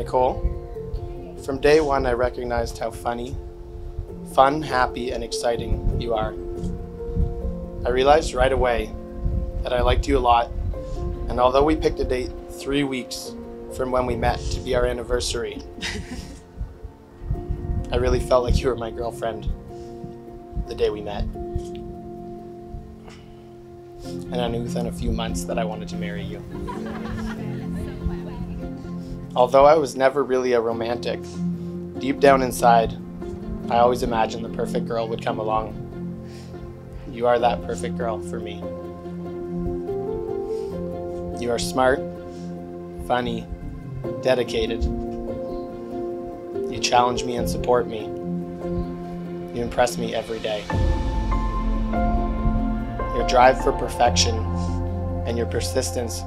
Nicole, from day one I recognized how funny, fun, happy, and exciting you are. I realized right away that I liked you a lot, and although we picked a date three weeks from when we met to be our anniversary, I really felt like you were my girlfriend the day we met. And I knew within a few months that I wanted to marry you. Although I was never really a romantic, deep down inside, I always imagined the perfect girl would come along. You are that perfect girl for me. You are smart, funny, dedicated. You challenge me and support me. You impress me every day. Your drive for perfection and your persistence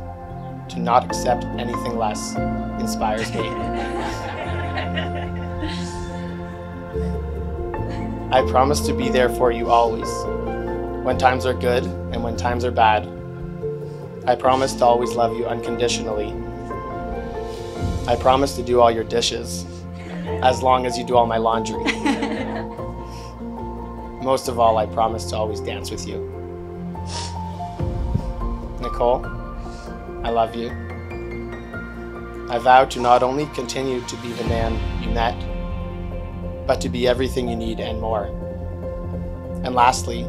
to not accept anything less inspires me. I promise to be there for you always, when times are good and when times are bad. I promise to always love you unconditionally. I promise to do all your dishes, as long as you do all my laundry. Most of all, I promise to always dance with you. Nicole, I love you. I vow to not only continue to be the man you met, but to be everything you need and more. And lastly,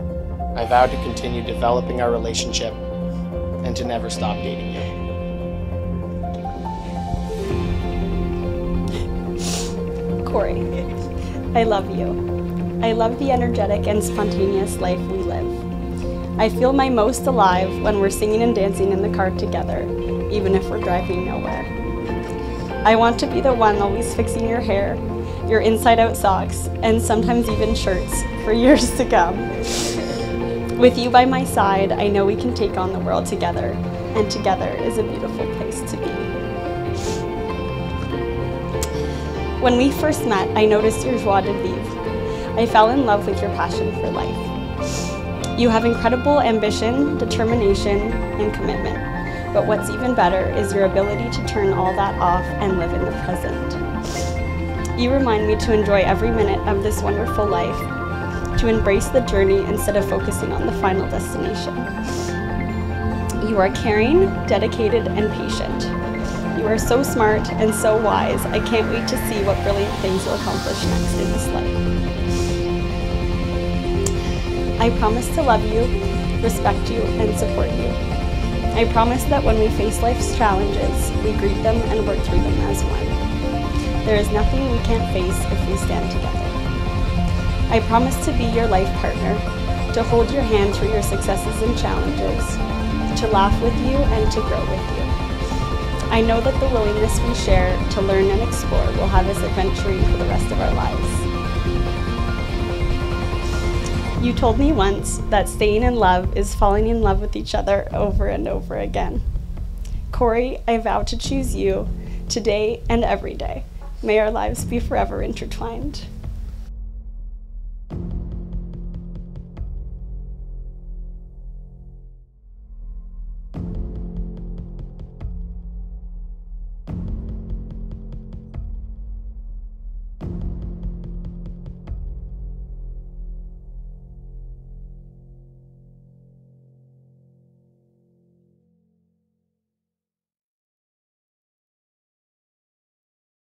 I vow to continue developing our relationship and to never stop dating you. Cory, I love you. I love the energetic and spontaneous life we live. I feel my most alive when we're singing and dancing in the car together, even if we're driving nowhere. I want to be the one always fixing your hair, your inside out socks, and sometimes even shirts for years to come. With you by my side, I know we can take on the world together, and together is a beautiful place to be. When we first met, I noticed your joie de vivre. I fell in love with your passion for life. You have incredible ambition, determination, and commitment. But what's even better is your ability to turn all that off and live in the present. You remind me to enjoy every minute of this wonderful life, to embrace the journey instead of focusing on the final destination. You are caring, dedicated, and patient. You are so smart and so wise. I can't wait to see what brilliant things you'll accomplish next in this life. I promise to love you, respect you, and support you. I promise that when we face life's challenges, we greet them and work through them as one. There is nothing we can't face if we stand together. I promise to be your life partner, to hold your hand through your successes and challenges, to laugh with you and to grow with you. I know that the willingness we share to learn and explore will have us adventuring for the rest of our lives. You told me once that staying in love is falling in love with each other over and over again. Cory, I vow to choose you today and every day. May our lives be forever intertwined.